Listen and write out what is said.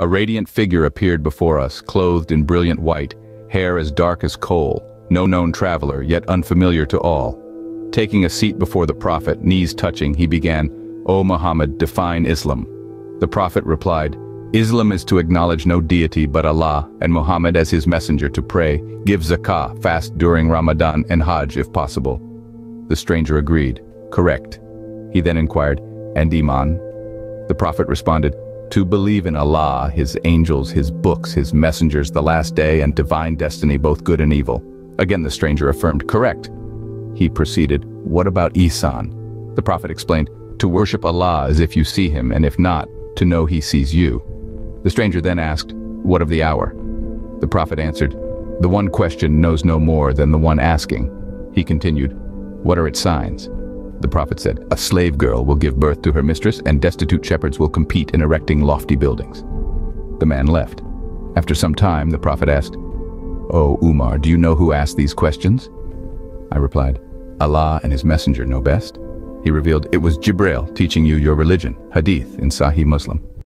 A radiant figure appeared before us, clothed in brilliant white, hair as dark as coal, no known traveler, yet unfamiliar to all. Taking a seat before the Prophet, knees touching, he began, O Muhammad, define Islam. The Prophet replied, Islam is to acknowledge no deity but Allah and Muhammad as his messenger to pray, give zakah, fast during Ramadan and Hajj if possible. The stranger agreed, correct. He then inquired, and Iman? The Prophet responded, to believe in Allah, His angels, His books, His messengers, the last day, and divine destiny, both good and evil. Again the stranger affirmed, correct. He proceeded, what about Ihsan? The Prophet explained, to worship Allah as if you see Him, and if not, to know He sees you. The stranger then asked, what of the hour? The Prophet answered, the one question knows no more than the one asking. He continued, what are its signs? The prophet said, a slave girl will give birth to her mistress and destitute shepherds will compete in erecting lofty buildings. The man left. After some time, the prophet asked, Oh, Umar, do you know who asked these questions? I replied, Allah and his messenger know best. He revealed, it was Jibril teaching you your religion, hadith in Sahih Muslim.